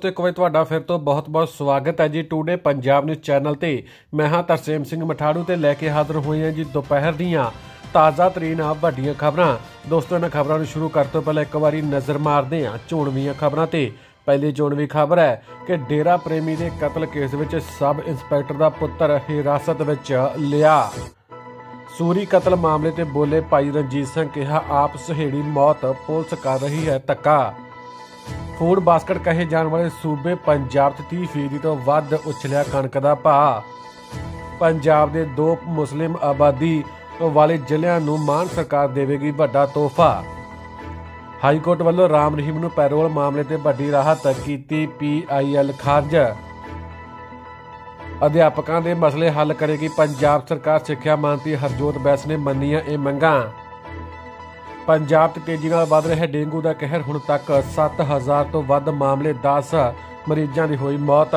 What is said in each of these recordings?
ਦੋਸਤੋ, ਇੱਕ ਵਾਰ ਤੁਹਾਡਾ ਫਿਰ ਤੋਂ ਬਹੁਤ-ਬਹੁਤ ਸਵਾਗਤ ਹੈ ਜੀ ਟੂਡੇ ਪੰਜਾਬ ਨਿਊਜ਼ ਚੈਨਲ ਤੇ। ਮੈਂ ਹਾਂ ਤਰਸੇਮ ਸਿੰਘ ਮਠਾੜੂ ਤੇ ਲੈ ਕੇ ਹਾਜ਼ਰ ਹੋਏ ਹਾਂ ਜੀ ਦੁਪਹਿਰ ਦੀਆਂ ਤਾਜ਼ਾ ਤਰੀਨ ਆ ਵੱਡੀਆਂ ਖਬਰਾਂ। ਦੋਸਤੋ, ਇਹਨਾਂ ਖਬਰਾਂ ਨੂੰ ਸ਼ੁਰੂ ਕਰਨ ਤੋਂ ਪਹਿਲਾਂ ਇੱਕ ਵਾਰੀ ਨਜ਼ਰ ਮਾਰਦੇ ਹਾਂ ਚੋਣਵੀਆਂ ਖਬਰਾਂ ਤੇ। ਪਹਿਲੀ ਚੋਣਵੀ ਖਬਰ ਹੈ ਕਿ ਡੇਰਾ ਪ੍ਰੇਮੀ ਦੇ ਕਤਲ ਕੇਸ ਵਿੱਚ ਸਬ ਇੰਸਪੈਕਟਰ ਦਾ ਪੁੱਤਰ ਹਿਰਾਸਤ ਵਿੱਚ ਲਿਆ। ਸੂਰੀ ਕਤਲ ਮਾਮਲੇ ਤੇ ਬੋਲੇ ਭਾਈ ਰਣਜੀਤ ਸਿੰਘ ਕਿਹਾ, ਆਪ ਸਹੇੜੀ ਮੌਤ, ਪੁਲਿਸ ਕਰ ਰਹੀ ਹੈ ਤੱਕਾ ਫੂਡ ਬਾਸਕਟ ਕਹੇ ਜਾਣ ਵਾਲੇ ਸੂਬੇ ਪੰਜਾਬ 'ਚ 30% ਤੋਂ ਵੱਧ ਉਛਲਿਆ ਕਣਕ ਦਾ ਭਾਅ। ਪੰਜਾਬ ਦੇ ਦੋ ਮੁਸਲਿਮ ਆਬਾਦੀ ਵਾਲੇ ਜ਼ਿਲ੍ਹਿਆਂ ਨੂੰ ਮਾਨ ਸਰਕਾਰ ਦੇਵੇਗੀ ਵੱਡਾ ਤੋਹਫਾ। ਹਾਈ ਕੋਰਟ ਵੱਲੋਂ ਰਾਮ ਰਹੀਮ ਨੂੰ ਪੈਰੋਲ ਮਾਮਲੇ ਤੇ ਵੱਡੀ ਰਾਹਤ ਕੀਤੀ ਪੀਆਈਐਲ ਖਾਰਜ। ਅਧਿਆਪਕਾਂ ਦੇ ਮਸਲੇ ਹੱਲ ਕਰੇਗੀ ਪੰਜਾਬ ਸਰਕਾਰ ਸਿੱਖਿਆ ਮੰਤਰੀ ਹਰਜੋਤ ਬੈਸ ਨੇ ਮੰਨੀਆਂ ਇਹ ਮੰਗਾਂ। ਪੰਜਾਬ 'ਚ ਤੇਜ਼ੀ ਨਾਲ ਵੱਧ ਰਿਹਾ ਡੇਂਗੂ ਦਾ ਕਹਿਰ ਹੁਣ ਤੱਕ 7000 ਤੋਂ ਵੱਧ ਮਾਮਲੇ 10 ਮਰੀਜ਼ਾਂ ਦੀ ਹੋਈ ਮੌਤ।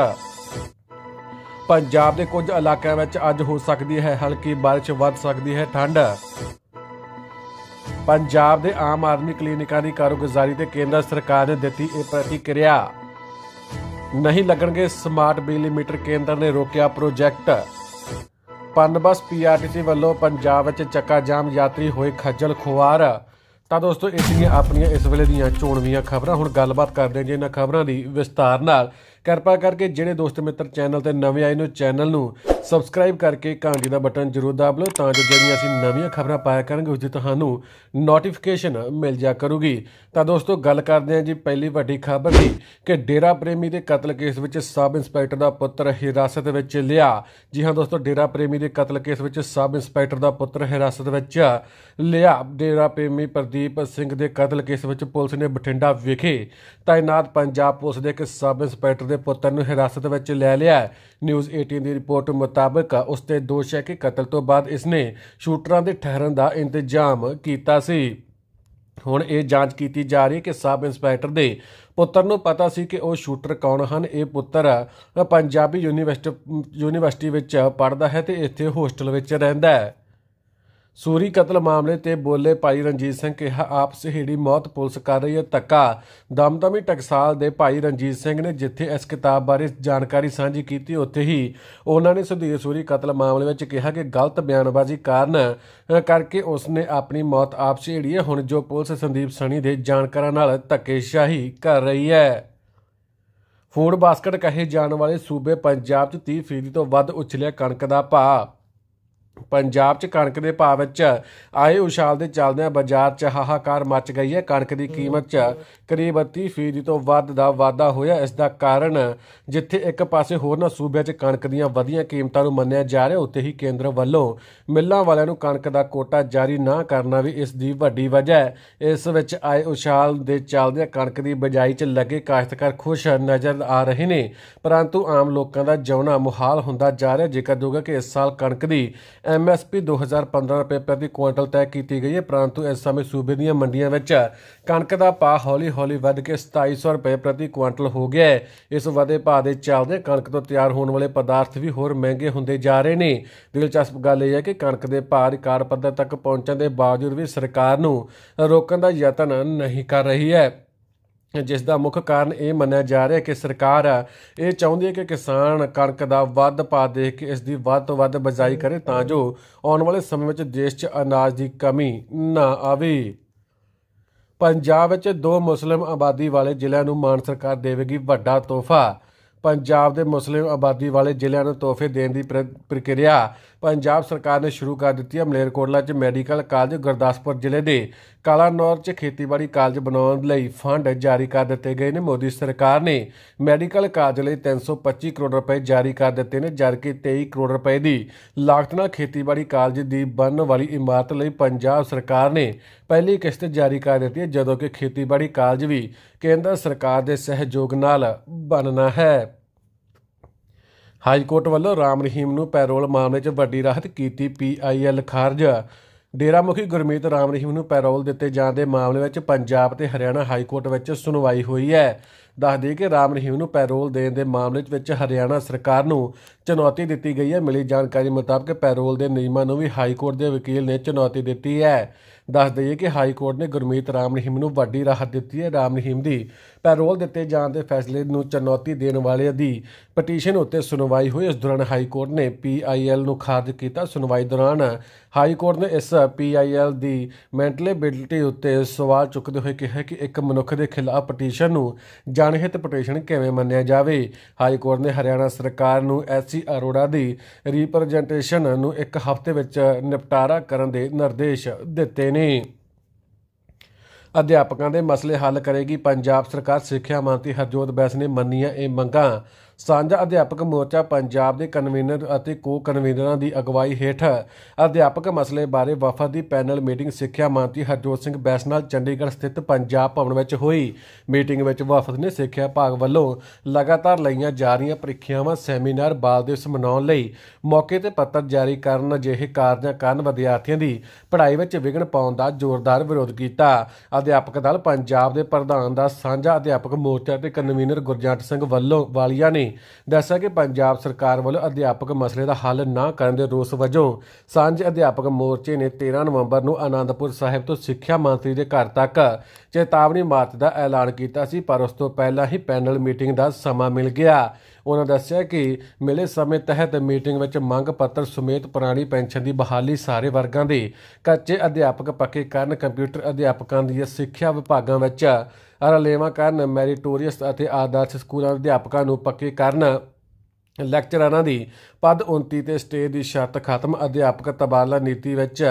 ਪੰਜਾਬ ਦੇ ਕੁਝ ਇਲਾਕਿਆਂ ਵਿੱਚ ਅੱਜ ਹੋ ਸਕਦੀ ਹੈ ਹਲਕੀ ਬਾਰਿਸ਼, ਵੱਧ ਸਕਦੀ ਹੈ ਠੰਡ। ਪੰਜਾਬ ਦੇ ਆਮ ਆਦਮੀ ਕਲੀਨਿਕਾਂ ਦੀ ਕਾਰਗੁਜ਼ਾਰੀ ਤੇ ਕੇਂਦਰ ਸਰਕਾਰ ਨੇ ਦਿੱਤੀ ਇਹ ਪ੍ਰਤੀਕਿਰਿਆ। ਨਹੀਂ ਲੱਗਣਗੇ ਸਮਾਰਟ ਬਿਜਲੀ ਮੀਟਰ ਕੇਂਦਰ ਨੇ ਰੋਕਿਆ ਪ੍ਰੋਜੈਕਟ। ਪਨਬਸ ਪੀਆਰਟੀਸੀ ਵੱਲੋਂ ਪੰਜਾਬ ਵਿੱਚ ਚੱਕਾ ਜਾਮ ਯਾਤਰੀ ਹੋਏ ਖੱਜਲ ਖੁਆਰ। ਤਾਂ ਦੋਸਤੋ, ਇਹ ਸੀਗੀਆਂ ਆਪਣੀਆਂ ਇਸ ਵੇਲੇ ਦੀਆਂ ਚੋਣਵੀਆਂ ਖਬਰਾਂ। ਹੁਣ ਗੱਲਬਾਤ ਕਰਦੇ ਹਾਂ ਜੇ ਇਹਨਾਂ ਖਬਰਾਂ ਦੀ ਵਿਸਤਾਰ ਨਾਲ। ਕਿਰਪਾ ਕਰਕੇ ਜਿਹੜੇ ਦੋਸਤ ਮਿੱਤਰ ਚੈਨਲ ਤੇ ਨਵੇਂ ਆਏ ਨੇ ਚੈਨਲ ਨੂੰ ਸਬਸਕ੍ਰਾਈਬ ਕਰਕੇ ਘੰਟੀ ਦਾ ਬਟਨ ਜ਼ਰੂਰ ਦਬ ਲਓ ਤਾਂ ਜੋ ਜਿਹੜੀਆਂ ਅਸੀਂ ਨਵੀਆਂ ਖਬਰਾਂ ਪਾਇਆ ਕਰਾਂਗੇ, ਉਸ ਦੀ ਤੁਹਾਨੂੰ ਨੋਟੀਫਿਕੇਸ਼ਨ ਮਿਲ ਜਾ ਕਰੂਗੀ। ਤਾਂ ਦੋਸਤੋ, ਗੱਲ ਕਰਦੇ ਹਾਂ ਜੀ ਪਹਿਲੀ ਵੱਡੀ ਖਬਰ ਦੀ ਕਿ ਡੇਰਾ ਪ੍ਰੇਮੀ ਦੇ ਕਤਲ ਕੇਸ ਵਿੱਚ ਸਬ ਇੰਸਪੈਕਟਰ ਦਾ ਪੁੱਤਰ ਹਿਰਾਸਤ ਵਿੱਚ ਲਿਆ। ਜੀ ਹਾਂ ਦੋਸਤੋ, ਡੇਰਾ ਪ੍ਰੇਮੀ ਦੇ ਕਤਲ ਕੇਸ ਵਿੱਚ ਸਬ ਇੰਸਪੈਕਟਰ ਦਾ ਪੁੱਤਰ ਹਿਰਾਸਤ ਵਿੱਚ ਲਿਆ। ਡੇਰਾ ਪ੍ਰੇਮੀ ਪ੍ਰਦੀਪ ਸਿੰਘ ਦੇ ਕਤਲ ਕੇਸ ਵਿੱਚ ਪੁਲਿਸ ਨੇ ਬਠਿੰਡਾ ਵਿਖੇ ਤਾਇਨਾਤ ਪੰਜਾਬ ਪੁਲਿਸ ਦੇ ਇੱਕ ਸਬ ਇੰਸਪੈਕਟਰ ਦੇ ਪੁੱਤਰ ਨੂੰ ਹਿਰਾਸਤ ਵਿੱਚ ਲੈ ਲਿਆ ਨਿਊਜ਼ 18 ਦੀ ਰਿਪੋਰਟ ਮੁਤਾਬਕ ਉਸ ਤੇ ਦੋਸ਼ ਹੈ ਕਿ ਕਤਲ ਤੋਂ ਬਾਅਦ ਇਸਨੇ ਸ਼ੂਟਰਾਂ ਦੇ ਠਹਿਰਨ ਦਾ ਇੰਤਜ਼ਾਮ ਕੀਤਾ ਸੀ। ਹੁਣ ਇਹ ਜਾਂਚ ਕੀਤੀ ਜਾ ਰਹੀ ਹੈ ਕਿ ਸਬ ਇੰਸਪੈਕਟਰ ਦੇ ਪੁੱਤਰ ਨੂੰ ਪਤਾ ਸੀ ਕਿ ਉਹ ਸ਼ੂਟਰ ਕੌਣ ਹਨ। ਇਹ ਪੁੱਤਰ ਪੰਜਾਬੀ ਯੂਨੀਵਰਸਿਟੀ ਯੂਨੀਵਰਸਿਟੀ ਵਿੱਚ ਪੜ੍ਹਦਾ ਹੈ ਤੇ ਇੱਥੇ ਹੋਸਟਲ ਵਿੱਚ ਰਹਿੰਦਾ ਹੈ। ਸੂਰੀ ਕਤਲ ਮਾਮਲੇ ਤੇ ਬੋਲੇ ਭਾਈ ਰਣਜੀਤ ਸਿੰਘ ਕਿਹਾ, ਆਪ ਸਹੇੜੀ ਮੌਤ ਪੁਲਿਸ ਕਰ ਰਹੀ ਹੈ ਤੱਕਾ ਦਮਦਮੀ ਟਕਸਾਲ ਦੇ ਭਾਈ ਰਣਜੀਤ ਸਿੰਘ ਨੇ ਜਿੱਥੇ ਇਸ ਕਿਤਾਬ ਬਾਰੇ ਜਾਣਕਾਰੀ ਸਾਂਝੀ ਕੀਤੀ, ਉੱਥੇ ਹੀ ਉਹਨਾਂ ਨੇ ਸੁਧੀਰ ਸੂਰੀ ਕਤਲ ਮਾਮਲੇ ਵਿੱਚ ਕਿਹਾ ਕਿ ਗਲਤ ਬਿਆਨਬਾਜ਼ੀ ਕਾਰਨ ਕਰਕੇ ਉਸ ਨੇ ਆਪਣੀ ਮੌਤ ਆਪ ਸਹੇੜੀ ਹੈ। ਹੁਣ ਜੋ ਪੁਲਿਸ ਸੰਦੀਪ ਸਣੀ ਦੇ ਜਾਣਕਾਰਾਂ ਨਾਲ ਧੱਕੇਸ਼ਾਹੀ ਕਰ ਰਹੀ ਹੈ। ਫੂਡ ਬਾਸਕਟ ਕਹੇ ਜਾਣ ਵਾਲੇ ਸੂਬੇ ਪੰਜਾਬ 'ਚ 30% ਤੋਂ ਵੱਧ ਉਛਲਿਆ ਕਣਕ ਦਾ ਭਾਅ। ਪੰਜਾਬ 'ਚ ਕਣਕ ਦੇ ਭਾਅ ਵਿੱਚ ਆਏ ਉਛਾਲ ਦੇ ਚੱਲਦਿਆਂ ਬਾਜ਼ਾਰ 'ਚ ਹਾਹਾਕਾਰ ਮਚ ਗਈ ਹੈ। ਕਣਕ ਦੀ ਕੀਮਤ 'ਚ ਕਰੀਬ 30% ਤੋਂ ਵੱਧ ਦਾ ਵਾਧਾ ਹੋਇਆ। ਇਸ ਦਾ ਕਾਰਨ ਜਿੱਥੇ ਇੱਕ ਪਾਸੇ ਹੋਰਨਾਂ ਸੂਬਿਆਂ 'ਚ ਕਣਕ ਦੀਆਂ ਵਧੀਆਂ ਕੀਮਤਾਂ ਨੂੰ ਮੰਨਿਆ ਜਾ ਰਿਹਾ, ਉੱਥੇ ਹੀ ਕੇਂਦਰ ਵੱਲੋਂ ਮਿੱਲਾਂ ਵਾਲਿਆਂ ਨੂੰ ਕਣਕ ਦਾ ਕੋਟਾ ਜਾਰੀ ਨਾ ਕਰਨਾ ਵੀ ਇਸ ਦੀ ਵੱਡੀ ਵਜ੍ਹਾ ਹੈ। ਇਸ ਵਿੱਚ ਆਏ ਉਛਾਲ ਦੇ ਚੱਲਦਿਆਂ ਕਣਕ ਦੀ ਬਜਾਈ 'ਚ ਲੱਗੇ ਕਾਸ਼ਤਕਾਰ ਖੁਸ਼ ਨਜ਼ਰ ਆ ਰਹੇ ਨੇ, ਪਰੰਤੂ ਆਮ ਲੋਕਾਂ ਦਾ ਜਿਉਣਾ ਮੁਹਾਲ ਹੁੰਦਾ ਜਾ ਰਿਹਾ। ਜੇਕਰ ਦੋਗਾ ਕਿ ਇਸ ਸਾਲ ਕਣਕ ਦੀ ਐਮਐਸਪੀ 2015 ਰੁਪਏ ਪ੍ਰਤੀ ਕੁਇੰਟਲ ਤੈਅ ਕੀਤੀ ਗਈ ਹੈ, ਪਰੰਤੂ ਇਸ ਸਮੇਂ ਸੂਬੇ ਦੀਆਂ ਮੰਡੀਆਂ ਵਿੱਚ ਕਣਕ ਦਾ ਭਾਅ ਹੌਲੀ-ਹੌਲੀ ਵੱਧ ਕੇ 2700 ਰੁਪਏ ਪ੍ਰਤੀ ਕੁਇੰਟਲ ਹੋ ਗਿਆ ਹੈ। ਇਸ ਵਧੇ ਭਾਅ ਦੇ ਚੱਲਦੇ ਕਣਕ ਤੋਂ ਤਿਆਰ ਹੋਣ ਵਾਲੇ ਪਦਾਰਥ ਵੀ ਹੋਰ ਮਹਿੰਗੇ ਹੁੰਦੇ ਜਾ ਰਹੇ ਨੇ। ਦਿਲਚਸਪ ਗੱਲ ਇਹ ਹੈ ਕਿ ਕਣਕ ਦੇ ਭਾਅ ਰਿਕਾਰਡ ਪੱਧਰ ਤੱਕ ਪਹੁੰਚਣ ਦੇ ਬਾਵਜੂਦ ਵੀ ਸਰਕਾਰ ਨੂੰ ਰੋਕਣ ਦਾ ਯਤਨ ਨਹੀਂ ਕਰ ਰਹੀ ਹੈ। ਜਿਸ ਦਾ ਮੁੱਖ ਕਾਰਨ ਇਹ ਮੰਨਿਆ ਜਾ ਰਿਹਾ ਕਿ ਸਰਕਾਰ ਇਹ ਚਾਹੁੰਦੀ ਹੈ ਕਿ ਕਿਸਾਨ ਕਣਕ ਦਾ ਵੱਧ ਪਾ ਦੇਖ ਕੇ ਇਸ ਦੀ ਵੱਧ ਤੋਂ ਵੱਧ ਬਜਾਈ ਕਰੇ ਤਾਂ ਜੋ ਆਉਣ ਵਾਲੇ ਸਮੇਂ ਵਿੱਚ ਦੇਸ਼ 'ਚ ਅਨਾਜ ਦੀ ਕਮੀ ਨਾ ਆਵੇ। ਪੰਜਾਬ ਵਿੱਚ ਦੋ ਮੁਸਲਿਮ ਆਬਾਦੀ ਵਾਲੇ ਜ਼ਿਲ੍ਹਿਆਂ ਨੂੰ ਮਾਨ ਸਰਕਾਰ ਦੇਵੇਗੀ ਵੱਡਾ ਤੋਹਫਾ। ਪੰਜਾਬ ਦੇ ਮੁਸਲਿਮ ਆਬਾਦੀ ਵਾਲੇ ਜ਼ਿਲ੍ਹਿਆਂ ਨੂੰ ਤੋਹਫੇ ਦੇਣ ਦੀ ਪ੍ਰਕਿਰਿਆ ਪੰਜਾਬ ਸਰਕਾਰ ਨੇ ਸ਼ੁਰੂ ਕਰ ਦਿੱਤੀ ਹੈ ਮਲੇਰਕੋਟਲਾ 'ਚ ਮੈਡੀਕਲ ਕਾਲਜ ਗੁਰਦਾਸਪੁਰ ਜ਼ਿਲ੍ਹੇ ਦੇ ਕਾਲਾਨੌਰ 'ਚ ਖੇਤੀਬਾੜੀ ਕਾਲਜ ਬਣਾਉਣ ਲਈ ਫੰਡ ਜਾਰੀ ਕਰ ਦਿੱਤੇ ਗਏ ਨੇ। ਮੋਦੀ ਸਰਕਾਰ ਨੇ ਮੈਡੀਕਲ ਕਾਲਜ ਲਈ 325 ਕਰੋੜ ਰੁਪਏ ਜਾਰੀ ਕਰ ਦਿੱਤੇ ਨੇ ਜਦਕਿ 23 ਕਰੋੜ ਰੁਪਏ ਦੀ ਲਾਗਤ ਨਾਲ ਖੇਤੀਬਾੜੀ ਕਾਲਜ ਦੀ ਬਣਨ ਵਾਲੀ ਇਮਾਰਤ ਲਈ ਪੰਜਾਬ ਸਰਕਾਰ ਨੇ ਪਹਿਲੀ ਕਿਸ਼ਤ ਜਾਰੀ ਕਰ ਦਿੱਤੀ ਹੈ, ਜਦੋਂ ਕਿ ਖੇਤੀਬਾੜੀ ਕਾਲਜ ਵੀ ਕੇਂਦਰ ਸਰਕਾਰ ਦੇ ਸਹਿਯੋਗ ਨਾਲ ਬਣਨਾ ਹੈ। ਹਾਈ ਕੋਰਟ ਵੱਲੋਂ ਰਾਮ ਰਹੀਮ ਨੂੰ ਪੈਰੋਲ ਮਾਮਲੇ 'ਚ ਵੱਡੀ ਰਾਹਤ ਕੀਤੀ ਪੀਆਈਐਲ ਖਾਰਜ। ਡੇਰਾ ਮੁਖੀ ਗੁਰਮੀਤ ਰਾਮ ਰਹੀਮ ਨੂੰ ਪੈਰੋਲ ਦਿੱਤੇ ਜਾਣ ਦੇ ਮਾਮਲੇ ਵਿੱਚ ਪੰਜਾਬ ਤੇ ਹਰਿਆਣਾ ਹਾਈ ਕੋਰਟ ਵਿੱਚ ਸੁਣਵਾਈ ਹੋਈ ਹੈ। ਦੱਸ ਦਈਏ ਕਿ ਰਾਮ ਰਹੀਮ ਨੂੰ ਪੈਰੋਲ ਦੇਣ ਦੇ ਮਾਮਲੇ ਵਿੱਚ ਹਰਿਆਣਾ ਸਰਕਾਰ ਨੂੰ ਚੁਣੌਤੀ ਦਿੱਤੀ ਗਈ ਹੈ। ਮਿਲੀ ਜਾਣਕਾਰੀ ਮੁਤਾਬਕ ਪੈਰੋਲ ਦੇ ਨਿਯਮਾਂ ਨੂੰ ਵੀ ਹਾਈ ਕੋਰਟ ਦੇ ਵਕੀਲ ਨੇ ਚੁਣੌਤੀ ਦਿੱਤੀ ਹੈ। ਦੱਸ ਦਈਏ ਕਿ ਹਾਈ ਕੋਰਟ ਨੇ ਗੁਰਮੀਤ ਰਾਮ ਰਹੀਮ ਨੂੰ ਵੱਡੀ ਰਾਹਤ ਦਿੱਤੀ ਹੈ। ਰਾਮ ਰਹੀਮ ਦੀ ਪੈਰੋਲ ਦਿੱਤੇ ਜਾਣ ਦੇ ਫੈਸਲੇ ਨੂੰ ਚੁਣੌਤੀ ਦੇਣ ਵਾਲੇ ਦੀ ਪਟੀਸ਼ਨ ਉੱਤੇ ਸੁਣਵਾਈ ਹੋਈ। ਇਸ ਦੌਰਾਨ ਹਾਈ ਕੋਰਟ ਨੇ ਪੀਆਈਐਲ ਨੂੰ ਖਾਰਜ ਕੀਤਾ। ਸੁਣਵਾਈ ਦੌਰਾਨ ਹਾਈ ਕੋਰਟ ਨੇ ਇਸ ਪੀਆਈਐਲ ਦੀ ਮੈਂਟਲੇਬਿਲਟੀ ਉੱਤੇ ਸਵਾਲ ਚੁੱਕਦੇ ਹੋਏ ਕਿਹਾ ਕਿ ਇੱਕ ਮਨੁੱਖ ਦੇ ਖਿਲਾਫ ਪਟੀਸ਼ਨ ਨੂੰ ਜਨਹਿਤ ਪਟੀਸ਼ਨ ਕਿਵੇਂ ਮੰਨਿਆ ਜਾਵੇ। ਹਾਈ ਕੋਰਟ ਨੇ ਹਰਿਆਣਾ ਸਰਕਾਰ ਨੂੰ ਐਸਸੀ ਅਰੋੜਾ ਦੀ ਰਿਪਰੈਜ਼ੈਂਟੇਸ਼ਨ ਨੂੰ ਇੱਕ ਹਫ਼ਤੇ ਵਿੱਚ ਨਿਪਟਾਰਾ ਕਰਨ ਦੇ ਨਿਰਦੇਸ਼ ਦਿੱਤੇ ਨੇ ਅਧਿਆਪਕਾਂ ਦੇ ਮਸਲੇ ਹੱਲ ਕਰੇਗੀ। ਪੰਜਾਬ ਸਰਕਾਰ ਸਿੱਖਿਆ ਮੰਤਰੀ ਹਰਜੋਤ ਬੈਂਸ ਨੇ ਮੰਨੀਆਂ ਇਹ ਮੰਗਾਂ। ਸਾਂਝਾ ਅਧਿਆਪਕ ਮੋਰਚਾ ਪੰਜਾਬ ਦੇ ਕਨਵੀਨਰ ਅਤੇ ਕੋ ਕਨਵੀਨਰਾਂ ਦੀ ਅਗਵਾਈ ਹੇਠ ਅਧਿਆਪਕ ਮਸਲੇ ਬਾਰੇ ਵਫਦ ਦੀ ਪੈਨਲ ਮੀਟਿੰਗ ਸਿੱਖਿਆ ਮੰਤਰੀ ਹਰਜੋਤ ਸਿੰਘ ਬੈਸ ਨਾਲ ਚੰਡੀਗੜ੍ਹ ਸਥਿਤ ਪੰਜਾਬ ਭਵਨ ਵਿੱਚ ਹੋਈ। ਮੀਟਿੰਗ ਵਿੱਚ ਵਫਦ ਨੇ ਸਿੱਖਿਆ ਭਾਗ ਵੱਲੋਂ ਲਗਾਤਾਰ ਲਈਆਂ ਜਾ ਰਹੀਆਂ ਪ੍ਰੀਖਿਆਵਾਂ, ਸੈਮੀਨਾਰ, ਬਾਲ ਦਿਵਸ ਮਨਾਉਣ ਲਈ ਮੌਕੇ ਤੇ ਪੱਤਰ ਜਾਰੀ ਕਰਨ ਅਜਿਹੇ ਕਾਰਜਾਂ ਕਾਰਨ ਵਿਦਿਆਰਥੀਆਂ ਦੀ ਪੜ੍ਹਾਈ ਵਿੱਚ ਵਿਘਨ ਪਾਉਣ ਦਾ ਜ਼ੋਰਦਾਰ ਵਿਰੋਧ ਕੀਤਾ। ਅਧਿਆਪਕ ਦਲ ਪੰਜਾਬ ਦੇ ਪ੍ਰਧਾਨ ਦਾ ਸਾਂਝਾ ਅਧਿਆਪਕ ਮੋਰਚਾ ਤੇ ਕਨਵੀਨਰ ਗੁਰਜੰਟ ਸਿੰਘ ਵੱਲੋਂ ਵਾਲੀਆ ਨੇ ਦੱਸਿਆ ਕਿ ਪੰਜਾਬ ਸਰਕਾਰ ਵੱਲੋਂ ਅਧਿਆਪਕ ਮਸਲੇ ਦਾ ਹੱਲ ਨਾ ਕਰਨ ਦੇ ਰੋਸ ਵਜੋਂ ਸਾਂਝੇ ਅਧਿਆਪਕ ਮੋਰਚੇ ਨੇ 13 ਨਵੰਬਰ ਨੂੰ ਆਨੰਦਪੁਰ ਸਾਹਿਬ ਤੋਂ ਸਿੱਖਿਆ ਮੰਤਰੀ ਦੇ ਘਰ ਤੱਕ ਚੇਤਾਵਨੀ ਮਾਰਚ ਦਾ ਐਲਾਨ ਕੀਤਾ ਸੀ, ਪਰ ਉਸ ਤੋਂ ਪਹਿਲਾਂ ਹੀ ਪੈਨਲ ਮੀਟਿੰਗ ਦਾ ਸਮਾਂ ਮਿਲ ਗਿਆ। ਉਹਨਾਂ ਦੱਸਿਆ ਕਿ ਮਿਲੇ ਸਮੇਂ ਤਹਿਤ ਮੀਟਿੰਗ ਵਿੱਚ ਮੰਗ ਪੱਤਰ ਸਮੇਤ ਪੁਰਾਣੀ ਪੈਨਸ਼ਨ ਦੀ ਬਹਾਲੀ ਸਾਰੇ ਵਰਗਾਂ ਦੇ ਕੱਚੇ ਅਧਿਆਪਕ ਪੱਕੇ ਕਰਨ, ਕੰਪਿਊਟਰ ਅਧਿਆਪਕਾਂ ਦੀ ਸਿੱਖਿਆ ਵਿਭਾਗਾਂ ਵਿੱਚ ਰਲੇਵਾਂ ਕਰਨ, ਮੈਰੀਟੋਰੀਅਸ ਅਤੇ ਆਦਰਸ਼ ਸਕੂਲਾਂ ਦੇ ਅਧਿਆਪਕਾਂ ਨੂੰ ਪੱਕੇ ਕਰਨ ਲੈਕਚਰਾਰਾਂ ਦੀ ਪਦ 29 ਤੇ ਸਟੇ ਦੀ ਸ਼ਰਤ ਖਤਮ। ਅਧਿਆਪਕ ਤਬਾਦਲਾ ਨੀਤੀ ਵਿੱਚ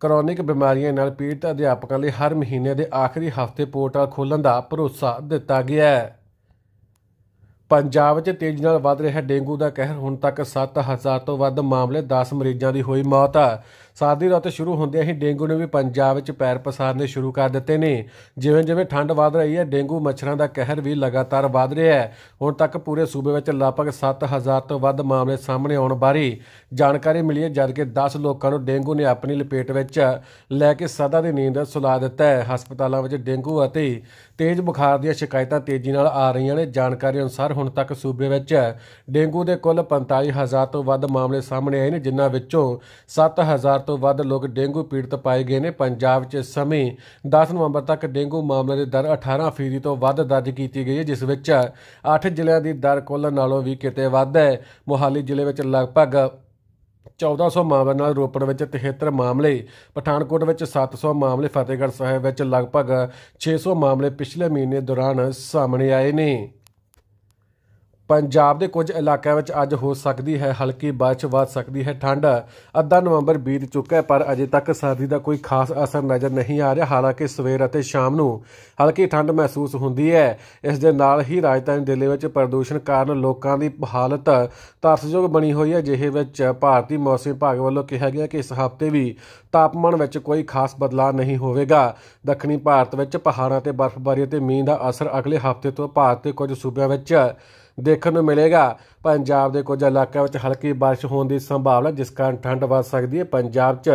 ਕਰੋਨਿਕ ਬਿਮਾਰੀਆਂ ਨਾਲ ਪੀੜਤ ਅਧਿਆਪਕਾਂ ਲਈ ਹਰ ਮਹੀਨੇ ਦੇ ਆਖਰੀ ਹਫ਼ਤੇ ਪੋਰਟਲ ਖੋਲ੍ਹਣ ਦਾ ਭਰੋਸਾ ਦਿੱਤਾ ਗਿਆ ਹੈ। ਪੰਜਾਬ ਵਿੱਚ ਤੇਜ਼ੀ ਨਾਲ ਵੱਧ ਰਿਹਾ ਡੇਂਗੂ ਦਾ ਕਹਿਰ। ਹੁਣ ਤੱਕ 7000 ਤੋਂ ਵੱਧ ਮਾਮਲੇ 10 ਮਰੀਜ਼ਾਂ ਦੀ ਹੋਈ ਮੌਤ। ਸਾਦੀ ਰੁੱਤ ਸ਼ੁਰੂ ਹੁੰਦਿਆਂ ਹੀ ਡੇਂਗੂ ਨੇ ਵੀ ਪੰਜਾਬ ਵਿੱਚ ਪੈਰ ਪਸਾਰਨੇ ਸ਼ੁਰੂ ਕਰ ਦਿੱਤੇ ਨੇ। ਜਿਵੇਂ ਜਿਵੇਂ ਠੰਡ ਵਧ ਰਹੀ ਹੈ, ਡੇਂਗੂ ਮੱਛਰਾਂ ਦਾ ਕਹਿਰ ਵੀ ਲਗਾਤਾਰ ਵਧ ਰਿਹਾ ਹੈ। ਹੁਣ ਤੱਕ ਪੂਰੇ ਸੂਬੇ ਵਿੱਚ ਲਗਭਗ 7000 ਤੋਂ ਵੱਧ ਮਾਮਲੇ ਸਾਹਮਣੇ ਆਉਣ ਬਾਰੇ ਜਾਣਕਾਰੀ ਮਿਲੀ ਹੈ, ਜਦਕਿ 10 ਲੋਕਾਂ ਨੂੰ ਡੇਂਗੂ ਨੇ ਆਪਣੀ ਲਪੇਟ ਵਿੱਚ ਲੈ ਕੇ ਸਦਾ ਦੀ ਨੀਂਦ ਸੁਲਾ ਦਿੱਤਾ ਹੈ। ਹਸਪਤਾਲਾਂ ਵਿੱਚ ਡੇਂਗੂ ਅਤੇ ਤੇਜ਼ ਬੁਖਾਰ ਦੀਆਂ ਸ਼ਿਕਾਇਤਾਂ ਤੇਜ਼ੀ ਨਾਲ ਆ ਰਹੀਆਂ ਨੇ। ਜਾਣਕਾਰੀ ਅਨੁਸਾਰ ਹੁਣ ਤੱਕ ਸੂਬੇ ਵਿੱਚ ਡੇਂਗੂ ਦੇ ਕੁੱਲ 45000 ਤੋਂ ਵੱਧ ਮਾਮਲੇ ਸਾਹਮਣੇ ਆਏ ਨੇ, ਜਿਨ੍ਹਾਂ ਵਿੱਚੋਂ 7000 ਤੋਂ ਵੱਧ ਲੋਕ ਡੇਂਗੂ ਪੀੜਤ ਪਾਏ ਗਏ ਨੇ। ਪੰਜਾਬ 'ਚ ਇਸ ਸਮੇਂ 10 ਨਵੰਬਰ ਤੱਕ ਡੇਂਗੂ ਮਾਮਲਿਆਂ ਦੀ ਦਰ 18% ਤੋਂ ਵੱਧ ਦਰਜ ਕੀਤੀ ਗਈ ਹੈ, ਜਿਸ ਵਿੱਚ 8 ਜ਼ਿਲ੍ਹਿਆਂ ਦੀ ਦਰ ਕੁੱਲ ਨਾਲੋਂ ਵੀ ਕਿਤੇ ਵੱਧ ਹੈ। ਮੋਹਾਲੀ ਜ਼ਿਲ੍ਹੇ ਵਿੱਚ ਲਗਭਗ 1400 ਮਾਮਲਿਆਂ ਨਾਲ ਰੋਪੜ ਵਿੱਚ 73 ਮਾਮਲੇ, ਪਠਾਨਕੋਟ ਵਿੱਚ 700 ਮਾਮਲੇ, ਫਤਿਹਗੜ੍ਹ ਸਾਹਿਬ ਵਿੱਚ ਲਗਭਗ 600 ਮਾਮਲੇ ਪਿਛਲੇ ਮਹੀਨੇ ਦੌਰਾਨ ਸਾਹਮਣੇ ਆਏ ਨੇ। ਪੰਜਾਬ ਦੇ ਕੁਝ ਇਲਾਕਿਆਂ ਵਿੱਚ ਅੱਜ ਹੋ ਸਕਦੀ ਹੈ ਹਲਕੀ ਬਾਰਿਸ਼, ਵੱਧ ਸਕਦੀ ਹੈ ਠੰਡ। ਅੱਧਾ ਨਵੰਬਰ ਬੀਤ ਚੁੱਕਾ ਹੈ, ਪਰ ਅਜੇ ਤੱਕ ਸਰਦੀ ਦਾ ਕੋਈ ਖਾਸ ਅਸਰ ਨਜ਼ਰ ਨਹੀਂ ਆ ਰਿਹਾ। ਹਾਲਾਂਕਿ ਸਵੇਰ ਅਤੇ ਸ਼ਾਮ ਨੂੰ ਹਲਕੀ ਠੰਡ ਮਹਿਸੂਸ ਹੁੰਦੀ ਹੈ। ਇਸ ਦੇ ਨਾਲ ਹੀ ਰਾਜਧਾਨੀ ਦਿੱਲੀ ਵਿੱਚ ਪ੍ਰਦੂਸ਼ਣ ਕਾਰਨ ਲੋਕਾਂ ਦੀ ਹਾਲਤ ਤਰਸਯੋਗ ਬਣੀ ਹੋਈ ਹੈ। ਜਿਹੇ ਵਿੱਚ ਭਾਰਤੀ ਮੌਸਮ ਵਿਭਾਗ ਵੱਲੋਂ ਕਿਹਾ ਗਿਆ ਕਿ ਇਸ ਹਫ਼ਤੇ ਵੀ ਤਾਪਮਾਨ ਵਿੱਚ ਕੋਈ ਖਾਸ ਬਦਲਾਅ ਨਹੀਂ ਹੋਵੇਗਾ। ਦੱਖਣੀ ਭਾਰਤ ਵਿੱਚ ਪਹਾੜਾਂ ਤੇ ਬਰਫ਼ਬਾਰੀ ਅਤੇ ਮੀਂਹ ਦਾ ਅਸਰ ਅਗਲੇ ਹਫ਼ਤੇ ਤੋਂ ਭਾਰਤ ਦੇ ਕੁਝ ਸੂਬਿਆਂ ਵਿੱਚ ਦੇਖਣ ਨੂੰ ਮਿਲੇਗਾ। ਪੰਜਾਬ ਦੇ ਕੁਝ ਇਲਾਕਿਆਂ ਵਿੱਚ ਹਲਕੀ ਬਾਰਿਸ਼ ਹੋਣ ਦੀ ਸੰਭਾਵਨਾ, ਜਿਸ ਕਾਰਨ ਠੰਡ ਵੱਧ ਸਕਦੀ ਹੈ। ਪੰਜਾਬ 'ਚ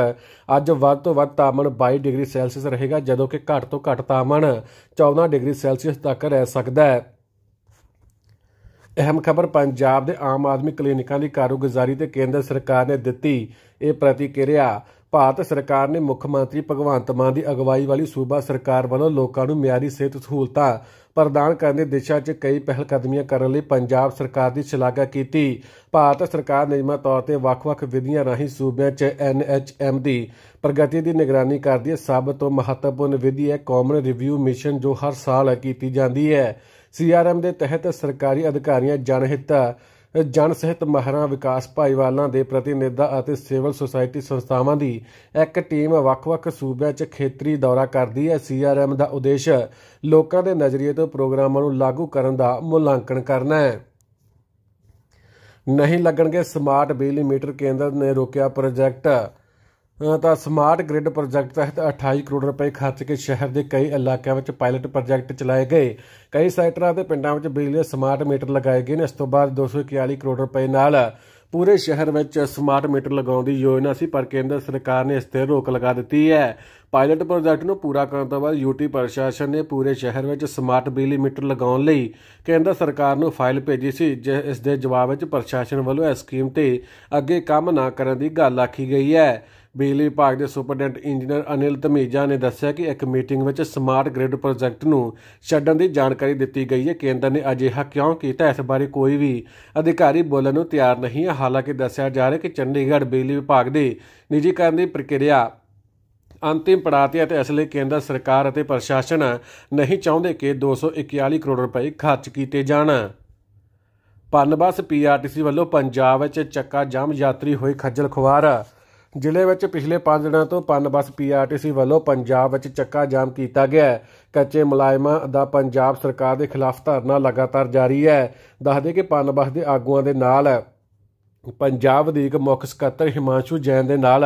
ਅੱਜ ਵੱਧ ਤੋਂ ਵੱਧ ਤਾਪਮਾਨ 22 ਡਿਗਰੀ ਸੈਲਸੀਅਸ ਰਹੇਗਾ, ਜਦੋਂ ਕਿ ਘੱਟ ਤੋਂ ਘੱਟ ਤਾਪਮਾਨ 14 ਡਿਗਰੀ ਸੈਲਸੀਅਸ ਤੱਕ ਰਹਿ ਸਕਦਾ ਹੈ। ਅਹਿਮ ਖਬਰ, ਪੰਜਾਬ ਦੇ ਆਮ ਆਦਮੀ ਕਲੀਨਿਕਾਂ ਦੀ ਕਾਰਗੁਜ਼ਾਰੀ ਤੇ ਕੇਂਦਰ ਸਰਕਾਰ ਨੇ ਦਿੱਤੀ ਇਹ ਪ੍ਰਤੀਕਿਰਿਆ। ਭਾਰਤ ਸਰਕਾਰ ਨੇ ਮੁੱਖ ਮੰਤਰੀ ਭਗਵੰਤ ਮਾਨ ਦੀ ਅਗਵਾਈ ਵਾਲੀ ਸੂਬਾ ਸਰਕਾਰ ਵੱਲੋਂ ਲੋਕਾਂ ਨੂੰ ਮਿਆਰੀ ਸਿਹਤ ਸਹੂਲਤਾਂ ਪ੍ਰਦਾਨ ਕਰਨ ਦੀ ਦਿਸ਼ਾ 'ਚ ਕਈ ਪਹਿਲ ਕਦਮੀਆਂ ਕਰਨ ਲਈ ਪੰਜਾਬ ਸਰਕਾਰ ਦੀ ਸ਼ਲਾਘਾ ਕੀਤੀ। ਭਾਰਤ ਸਰਕਾਰ ਨਿਯਮਤ ਤੌਰ ਤੇ ਵੱਖ-ਵੱਖ ਵਿਧੀਆਂ ਰਾਹੀਂ ਸੂਬਿਆਂ 'ਚ ਐਨਐਚਐਮ ਦੀ ਪ੍ਰਗਤੀ ਦੀ ਨਿਗਰਾਨੀ ਕਰਦੀ ਹੈ। ਸਭ ਤੋਂ ਮਹੱਤਵਪੂਰਨ ਵਿਧੀ ਹੈ ਕਾਮਨ ਰਿਵਿਊ ਮਿਸ਼ਨ ਜੋ ਹਰ ਸਾਲ ਕੀਤੀ ਜਾਂਦੀ ਹੈ। ਸੀਆਰਐਮ ਦੇ ਤਹਿਤ ਸਰਕਾਰੀ ਅਧਿਕਾਰੀਆਂ ਜਨਹਿਤ ਜਨ ਸਿਹਤ ਮਹਾਰਾ ਵਿਕਾਸ ਭਾਈਵਾਲਾਂ ਦੇ ਪ੍ਰਤੀਨਿਧਾਂ ਅਤੇ ਸਿਵਲ ਸੁਸਾਇਟੀ ਸੰਸਥਾਵਾਂ ਦੀ ਇੱਕ ਟੀਮ ਵੱਖ-ਵੱਖ ਸੂਬਿਆਂ 'ਚ ਖੇਤਰੀ ਦੌਰਾ ਕਰਦੀ ਹੈ। ਸੀਆਰਐਮ ਦਾ ਉਦੇਸ਼ ਲੋਕਾਂ ਦੇ ਨਜ਼ਰੀਏ ਤੋਂ ਪ੍ਰੋਗਰਾਮਾਂ ਨੂੰ ਲਾਗੂ ਕਰਨ ਦਾ ਮੁਲਾਂਕਣ ਕਰਨਾ ਹੈ। ਨਹੀਂ ਲੱਗਣਗੇ ਸਮਾਰਟ ਬਿਜਲੀ ਮੀਟਰ ਕੇਂਦਰ ਨੇ ਰੋਕਿਆ ਪ੍ਰੋਜੈਕਟ। ਤਾਂ ਸਮਾਰਟ ਗ੍ਰਿਡ ਪ੍ਰੋਜੈਕਟ ਤਹਿਤ 28 ਕਰੋੜ ਰੁਪਏ ਖਰਚ ਕੇ ਸ਼ਹਿਰ ਦੇ ਕਈ ਇਲਾਕਿਆਂ ਵਿੱਚ ਪਾਇਲਟ ਪ੍ਰੋਜੈਕਟ ਚਲਾਏ ਗਏ। ਕਈ ਸੈਕਟਰਾਂ ਤੇ ਪਿੰਡਾਂ ਵਿੱਚ ਬਿਜਲੀ ਦੇ ਸਮਾਰਟ ਮੀਟਰ ਲਗਾਏ ਗਏ ਨੇ। ਇਸ ਤੋਂ ਬਾਅਦ 241 ਕਰੋੜ ਰੁਪਏ ਨਾਲ ਪੂਰੇ ਸ਼ਹਿਰ ਵਿੱਚ ਸਮਾਰਟ ਮੀਟਰ ਲਗਾਉਣ ਦੀ ਯੋਜਨਾ ਸੀ, ਪਰ ਕੇਂਦਰ ਸਰਕਾਰ ਨੇ ਇਸ ਤੇ ਰੋਕ ਲਗਾ ਦਿੱਤੀ ਹੈ। ਪਾਇਲਟ ਪ੍ਰੋਜੈਕਟ ਨੂੰ ਪੂਰਾ ਕਰਨ ਤੋਂ ਬਾਅਦ ਯੂਟੀ ਪ੍ਰਸ਼ਾਸਨ ਨੇ ਪੂਰੇ ਸ਼ਹਿਰ ਵਿੱਚ ਸਮਾਰਟ ਬਿਜਲੀ ਮੀਟਰ ਲਗਾਉਣ ਲਈ ਕੇਂਦਰ ਸਰਕਾਰ ਨੂੰ ਫਾਈਲ ਭੇਜੀ ਸੀ ਇਸ ਦੇ ਜਵਾਬ ਵਿੱਚ ਪ੍ਰਸ਼ਾਸਨ ਵੱਲੋਂ ਇਸ ਸਕੀਮ ਤੇ ਅੱਗੇ ਕੰਮ ਨਾ ਕਰਨ ਦੀ ਗੱਲ ਆਖੀ ਗਈ ਹੈ। ਬਿਜਲੀ ਵਿਭਾਗ ਦੇ ਸੁਪਰਡੈਂਟ ਇੰਜੀਨੀਅਰ ਅਨਿਲ ਧਮੀਜਾ ਨੇ ਦੱਸਿਆ ਕਿ ਇੱਕ ਮੀਟਿੰਗ ਵਿੱਚ ਸਮਾਰਟ ਗ੍ਰਿਡ ਪ੍ਰੋਜੈਕਟ ਨੂੰ ਛੱਡਣ ਦੀ ਜਾਣਕਾਰੀ ਦਿੱਤੀ ਗਈ ਹੈ। ਕੇਂਦਰ ਨੇ ਅਜਿਹਾ ਕਿਉਂ ਕੀਤਾ, ਇਸ ਬਾਰੇ ਕੋਈ ਵੀ ਅਧਿਕਾਰੀ ਬੋਲਣ ਨੂੰ ਤਿਆਰ ਨਹੀਂ ਹੈ। ਹਾਲਾਂਕਿ ਦੱਸਿਆ ਜਾ ਰਿਹਾ ਕਿ ਚੰਡੀਗੜ੍ਹ ਬਿਜਲੀ ਵਿਭਾਗ ਦੇ ਨਿੱਜੀਕਰਨ ਦੀ ਪ੍ਰਕਿਰਿਆ ਅੰਤਿਮ ਪੜਾਅ ਤੇ ਅਤੇ ਇਸ ਲਈ ਕੇਂਦਰ ਸਰਕਾਰ ਅਤੇ ਪ੍ਰਸ਼ਾਸਨ ਨਹੀਂ ਚਾਹੁੰਦੇ ਕਿ 241 ਕਰੋੜ ਰੁਪਏ ਖਰਚ ਕੀਤੇ ਜਾਣ। ਪਨਬਸ ਪੀਆਰਟੀਸੀ ਵੱਲੋਂ ਪੰਜਾਬ ਵਿੱਚ ਚੱਕਾ ਜਾਮ, ਯਾਤਰੀ ਹੋਏ ਖੱਜਲ ਖੁਆਰ। ਜ਼ਿਲ੍ਹੇ ਵਿੱਚ ਪਿਛਲੇ 5 ਦਿਨਾਂ ਤੋਂ ਪਨਬਸ ਪੀਆਰਟੀਸੀ ਵੱਲੋਂ ਪੰਜਾਬ ਵਿੱਚ ਚੱਕਾ ਜਾਮ ਕੀਤਾ ਗਿਆ ਹੈ। ਕੱਚੇ ਮੁਲਾਜ਼ਮਾਂ ਦਾ ਪੰਜਾਬ ਸਰਕਾਰ ਦੇ ਖਿਲਾਫ ਧਰਨਾ ਲਗਾਤਾਰ ਜਾਰੀ ਹੈ। ਦੱਸਦੇ ਕਿ ਪਨਬਸ ਦੇ ਆਗੂਆਂ ਦੇ ਨਾਲ ਪੰਜਾਬ ਵਧੀਕ ਮੁੱਖ ਸਕੱਤਰ ਹਿਮਾਂਸ਼ੂ ਜੈਨ ਦੇ ਨਾਲ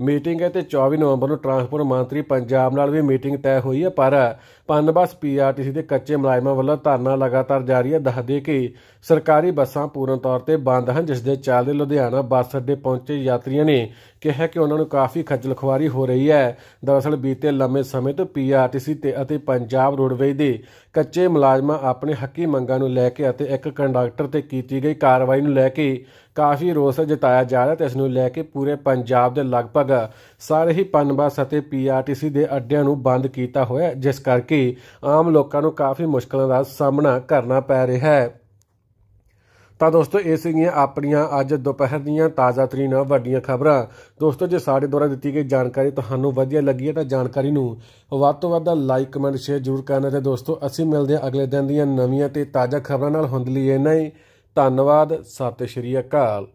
ਮੀਟਿੰਗ ਹੈ ਤੇ 24 ਨਵੰਬਰ ਨੂੰ ਟਰਾਂਸਪੋਰਟ ਮੰਤਰੀ ਪੰਜਾਬ ਨਾਲ ਵੀ ਮੀਟਿੰਗ ਤੈਅ ਹੋਈ ਹੈ, ਪਰ ਪਨਬਸ ਪੀਆਰਟੀਸੀ ਦੇ ਕੱਚੇ ਮੁਲਾਜ਼ਮਾਂ ਵੱਲੋਂ ਧਰਨਾ ਲਗਾਤਾਰ ਜਾਰੀ ਹੈ। ਦੱਸਦੇ ਕਿ ਸਰਕਾਰੀ ਬੱਸਾਂ ਪੂਰਨ ਤੌਰ ਤੇ ਬੰਦ ਹਨ, ਜਿਸ ਦੇ ਚੱਲਦੇ ਲੁਧਿਆਣਾ ਬੱਸ ਅੱਡੇ ਪਹੁੰਚੇ ਯਾਤਰੀਆਂ ਨੇ ਕਿਹਾ ਕਿ ਉਹਨਾਂ ਨੂੰ ਕਾਫੀ ਖੱਜਲ ਖੁਆਰੀ ਹੋ ਰਹੀ ਹੈ। ਦਰਅਸਲ ਬੀਤੇ ਲੰਮੇ ਸਮੇਂ ਤੋਂ ਪੀਆਰਟੀਸੀ ਤੇ ਅਤੇ ਪੰਜਾਬ ਰੋਡਵੇਜ਼ ਦੇ ਕੱਚੇ ਮੁਲਾਜ਼ਮਾਂ ਆਪਣੇ ਹੱਕੀ ਮੰਗਾਂ ਨੂੰ ਲੈ ਕੇ ਅਤੇ ਇੱਕ ਕੰਡਕਟਰ ਤੇ ਕੀਤੀ ਗਈ ਕਾਰਵਾਈ ਨੂੰ ਲੈ ਕੇ ਕਾਫੀ ਰੋਸ ਜਤਾਇਆ ਜਾ ਰਿਹਾ ਤੇ ਇਸ ਨੂੰ ਲੈ ਕੇ ਪੂਰੇ ਪੰਜਾਬ ਦੇ ਲਗਭਗ ਸਾਰੇ ਹੀ ਪਨਬਸ ਅਤੇ ਪੀਆਰਟੀਸੀ ਦੇ ਅੱਡਿਆਂ ਨੂੰ ਬੰਦ ਕੀਤਾ ਹੋਇਆ ਜਿਸ ਕਰਕੇ ਆਮ ਲੋਕਾਂ ਨੂੰ ਕਾਫੀ ਮੁਸ਼ਕਲਾਂ ਦਾ ਸਾਹਮਣਾ ਕਰਨਾ ਪੈ ਰਿਹਾ ਹੈ। ਤਾਂ ਦੋਸਤੋ, ਇਹ ਸੀਗੀਆਂ ਆਪਣੀਆਂ ਅੱਜ ਦੁਪਹਿਰ ਦੀਆਂ ਤਾਜ਼ਾ ਤਰੀਨ ਵੱਡੀਆਂ ਖਬਰਾਂ। ਦੋਸਤੋ, ਜੇ ਸਾਡੇ ਦੁਆਰਾ ਦਿੱਤੀ ਗਈ ਜਾਣਕਾਰੀ ਤੁਹਾਨੂੰ ਵਧੀਆ ਲੱਗੀ ਹੈ ਤਾਂ ਜਾਣਕਾਰੀ ਨੂੰ ਵੱਧ ਤੋਂ ਵੱਧ ਲਾਈਕ, ਕਮੈਂਟ, ਸ਼ੇਅਰ ਜ਼ਰੂਰ ਕਰਨਾ ਤੇ ਦੋਸਤੋ, ਅਸੀਂ ਮਿਲਦੇ ਹਾਂ ਅਗਲੇ ਦਿਨ ਦੀਆਂ ਨਵੀਆਂ ਤੇ ਤਾਜ਼ਾ ਖਬਰਾਂ ਨਾਲ। ਹੁੰਦ ਲਈ ਇੰਨਾ ਹੀ। ਧੰਨਵਾਦ ਸਤਿ ਸ਼੍ਰੀ ਅਕਾਲ।